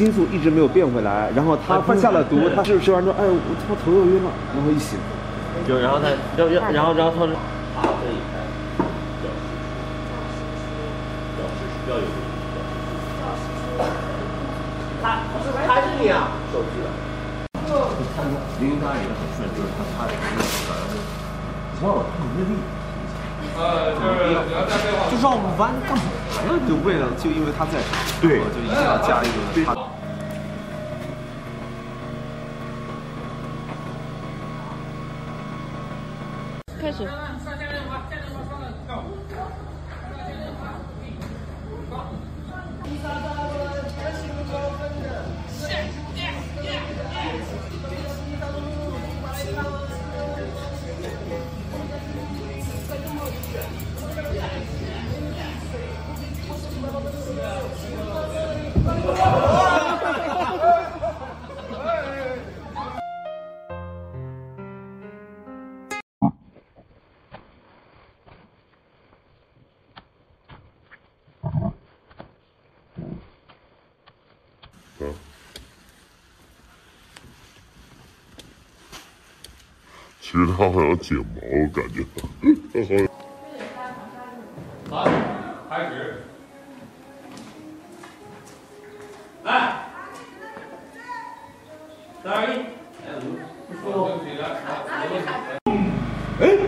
激素一直没有变回来，然后他下了毒，他是吃完之后，哎，我他妈头又晕了，然后一醒，就然后他，然后然后然后他说，他。他还是你啊？手机了。你看他林云大也很顺，就是他他的你让我看日历。呃，就是就绕个弯干嘛呀？就为了就因为他在场，对就一定要加一个他。开始。其实他好像剪毛，我感觉。好，开始。Sorry? えっ